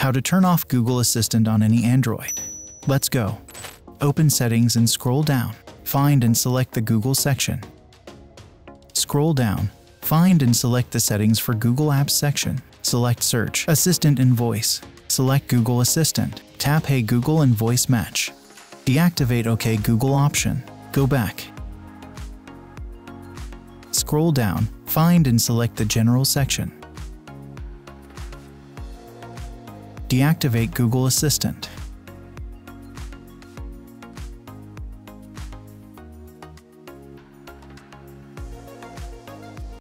How to turn off Google Assistant on any Android. Let's go. Open Settings and scroll down. Find and select the Google section. Scroll down. Find and select the settings for Google Apps section. Select Search, Assistant and Voice. Select Google Assistant. Tap Hey Google and Voice Match. Deactivate OK Google option. Go back. Scroll down, find and select the General section. Deactivate Google Assistant.